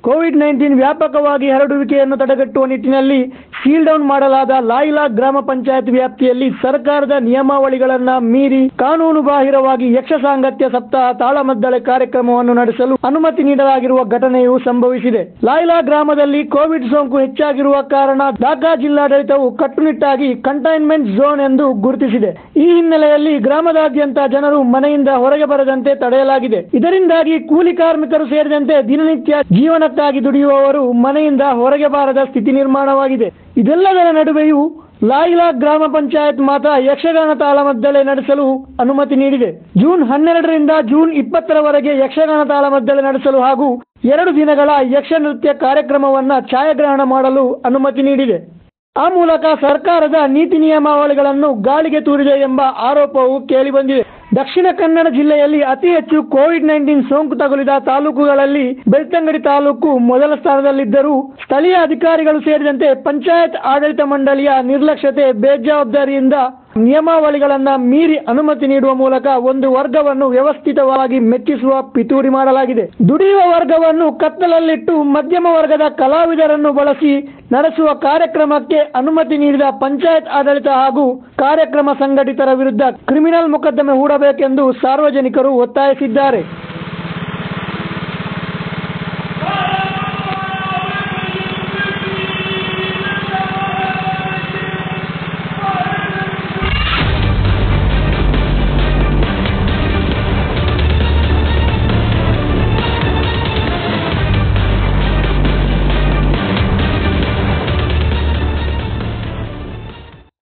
Covid nineteen ವ್ಯಾಪಕವಾಗಿ ಹರಡುವಿಕೆಯನ್ನು ತಡೆಗಟ್ಟುವ ನಿಟ್ಟಿನಲ್ಲಿ ಸೀಲ್ ಡೌನ್ ಮಾಡಲಾದ ಲಾಯ್ಲಾ ಗ್ರಾಮ ಪಂಚಾಯತ್ ವ್ಯಾಪ್ತಿಯಲ್ಲಿ ಸರ್ಕಾರದ ನಿಯಮಾವಳಿಗಳನ್ನ ಮೀರಿ ಕಾನೂನು ಬಾಹಿರವಾಗಿ ಯಕ್ಷ ಸಾಂಗತ್ಯ ಸಪ್ತಾಹ ತಾಳಮದ್ದಳೆ ಕಾರ್ಯಕ್ರಮವನ್ನು ನಡೆಸಲು ಅನುಮತಿ ನೀಡಲಾಗಿರುವ ಘಟನೆಯು ಸಂಭವಿಸಿದೆ. ಲಾಯ್ಲಾ ಗ್ರಾಮದಲ್ಲಿ ಕೋವಿಡ್ ಸೋಂಕು ಹೆಚ್ಚಾಗಿರುವ ಕಾರಣ ಢಾಕಾ ಜಿಲ್ಲಾಡಳಿತವು ಕಟ್ಟುನಿಟ್ಟಾಗಿ ಕಂಟೈನ್ಮೆಂಟ್ ಝೋನ್ ಎಂದು ಗುರುತಿಸಿದೆ. ಈ ಹಿನ್ನೆಲೆಯಲ್ಲಿ ಗ್ರಾಮದಾದ್ಯಂತ ಜನರು ಮನೆಯಿಂದ ಹೊರಗೆ ಬರದಂತೆ ತಡೆಯಲಾಗಿದೆ. ಇದರಿಂದಾಗಿ ಕೂಲಿ ಕಾರ್ಮಿಕರು ಸೇರಿದಂತೆ ದಿನನಿತ್ಯ ಜೀವನಕ್ಕಾಗಿ ದುಡಿಯುವವರು ಮನೆಯಿಂದ ಹೊರಗೆ ಬಾರದ ಸ್ಥಿತಿ ನಿರ್ಮಾಣವಾಗಿದೆ. ಇದೆಲ್ಲದರ ನಡುವೆಯೂ ಲಾಯ್ಲಾ ಗ್ರಾಮ ಪಂಚಾಯತ್ ಮಾತ್ರ ಯಕ್ಷಗಾನ ತಾಳಮದ್ದಲೆ ನಡೆಸಲು ಅನುಮತಿ ನೀಡಿದೆ. ಜೂನ್ ಹನ್ನೆರಡರಿಂದ ಜೂನ್ ಇಪ್ಪತ್ತರವರೆಗೆ ಯಕ್ಷಗಾನ ತಾಳಮದ್ದಲೆ ನಡೆಸಲು ಹಾಗೂ ಎರಡು ದಿನಗಳ ಯಕ್ಷ ನೃತ್ಯ ಕಾರ್ಯಕ್ರಮವನ್ನ ಛಾಯಾಗ್ರಹಣ ಮಾಡಲು ಅನುಮತಿ ನೀಡಿದೆ. ಆ ಮೂಲಕ ಸರ್ಕಾರದ ನೀತಿ ನಿಯಮಾವಳಿಗಳನ್ನು ಗಾಳಿಗೆ ತೂರಿದೆ ಎಂಬ ಆರೋಪವು ಕೇಳಿಬಂದಿದೆ ದಕ್ಷಿಣ ಕನ್ನಡ ಜಿಲ್ಲೆಯಲ್ಲಿ ಅತಿ ಹೆಚ್ಚು ಕೋವಿಡ್ ನೈನ್ಟೀನ್ ಸೋಂಕು ತಗುಲಿದ ತಾಲೂಕುಗಳಲ್ಲಿ ಬೆಳ್ತಂಗಡಿ ತಾಲೂಕು ಮೊದಲ ಸ್ಥಾನದಲ್ಲಿದ್ದರೂ ಸ್ಥಳೀಯ ಅಧಿಕಾರಿಗಳು ಸೇರಿದಂತೆ ಪಂಚಾಯತ್ ಆಡಳಿತ ಮಂಡಳಿಯ ನಿರ್ಲಕ್ಷ್ಯತೆ, ಬೇಜವಾಬ್ದಾರಿಯಿಂದ ನಿಯಮಾವಳಿಗಳನ್ನ ಮೀರಿ ಅನುಮತಿ ನೀಡುವ ಮೂಲಕ ಒಂದು ವರ್ಗವನ್ನು ವ್ಯವಸ್ಥಿತವಾಗಿ ಮೆಚ್ಚಿಸುವ ಪಿತೂರಿ ಮಾಡಲಾಗಿದೆ. ದುಡಿಯುವ ವರ್ಗವನ್ನು ಕತ್ತಲಲ್ಲಿಟ್ಟು ಮಧ್ಯಮ ವರ್ಗದ ಕಲಾವಿದರನ್ನು ಬಳಸಿ ನಡೆಸುವ ಕಾರ್ಯಕ್ರಮಕ್ಕೆ ಅನುಮತಿ ನೀಡಿದ ಪಂಚಾಯತ್ ಆಡಳಿತ ಹಾಗೂ ಕಾರ್ಯಕ್ರಮ ಸಂಘಟಿತರ ವಿರುದ್ಧ ಕ್ರಿಮಿನಲ್ ಮೊಕದ್ದಮೆ ಹೂಡಬೇಕೆಂದು ಸಾರ್ವಜನಿಕರು ಒತ್ತಾಯಿಸಿದ್ದಾರೆ.